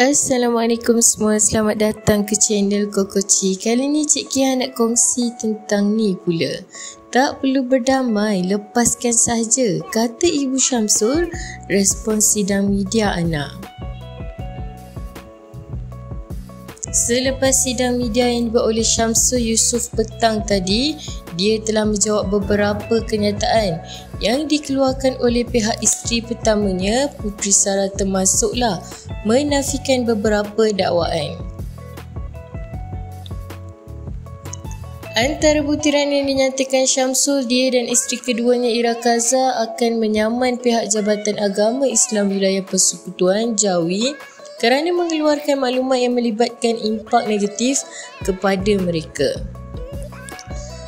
Assalamualaikum semua, selamat datang ke channel Kokoci. Kali ni Cik Kia nak kongsi tentang ni pula. Tak perlu berdamai, lepaskan sahaja, kata Ibu Syamsul, respon sidang media anak. Selepas sidang media yang dibuat oleh Syamsul Yusof petang tadi, dia telah menjawab beberapa kenyataan yang dikeluarkan oleh pihak isteri pertamanya, Putri Sarah termasuklah menafikan beberapa dakwaan. Antara butiran yang dinyatakan Syamsul, dia dan isteri keduanya Ira Kaza akan menyaman pihak Jabatan Agama Islam Wilayah Persekutuan Jawi kerana mengeluarkan maklumat yang melibatkan impak negatif kepada mereka.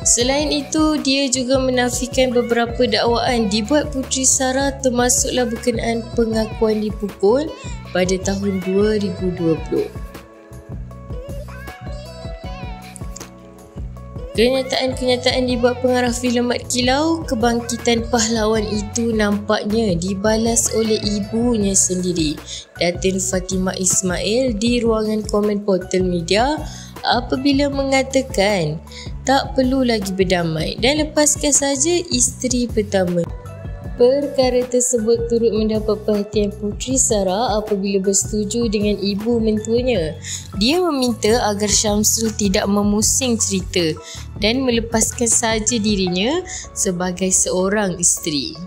Selain itu, dia juga menafikan beberapa dakwaan dibuat Putri Sarah termasuklah berkenaan pengakuan dipukul pada tahun 2020. Kenyataan-kenyataan dibuat pengarah filem Mat Kilau, kebangkitan pahlawan itu nampaknya dibalas oleh ibunya sendiri, Datin Fatimah Ismail di ruangan komen portal media apabila mengatakan tak perlu lagi berdamai dan lepaskan saja isteri pertama. Perkara tersebut turut mendapat perhatian Putri Sarah apabila bersetuju dengan ibu mentuanya. Dia meminta agar Syamsul tidak memusing cerita dan melepaskan saja dirinya sebagai seorang isteri.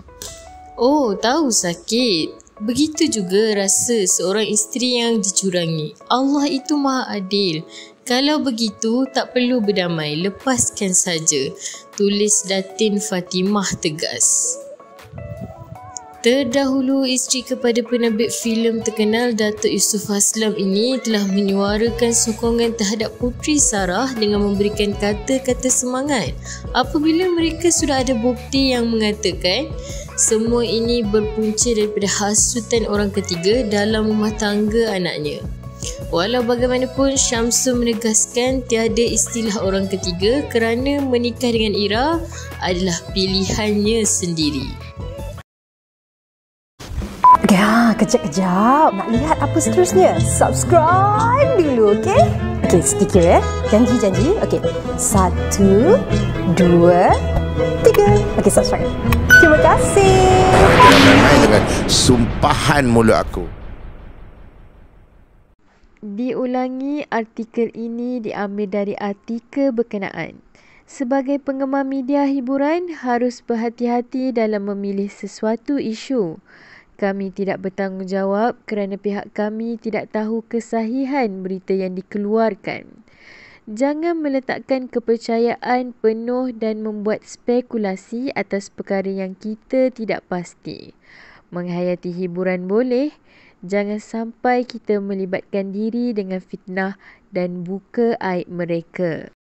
Oh, tahu sakit. Begitu juga rasa seorang isteri yang dicurangi. Allah itu maha adil. Kalau begitu, tak perlu berdamai. Lepaskan saja. Tulis Datin Fatimah tegas. Terdahulu isteri kepada penerbit filem terkenal Datuk Yusof Haslam ini telah menyuarakan sokongan terhadap Putri Sarah dengan memberikan kata-kata semangat apabila mereka sudah ada bukti yang mengatakan semua ini berpunca daripada hasutan orang ketiga dalam rumah tangga anaknya. Walau bagaimanapun Syamsul menegaskan tiada istilah orang ketiga kerana menikah dengan Ira adalah pilihannya sendiri. Kejap-kejap. Nak lihat apa seterusnya? Subscribe dulu, okey? Okey, sedikit ya. Janji-janji. Okey. Satu, dua, tiga. Okey, subscribe. Terima kasih. Dengan sumpahan mulut aku. Diulangi artikel ini diambil dari artikel berkenaan. Sebagai penggemar media hiburan, harus berhati-hati dalam memilih sesuatu isu. Kami tidak bertanggungjawab kerana pihak kami tidak tahu kesahihan berita yang dikeluarkan. Jangan meletakkan kepercayaan penuh dan membuat spekulasi atas perkara yang kita tidak pasti. Menghayati hiburan boleh, jangan sampai kita melibatkan diri dengan fitnah dan buka aib mereka.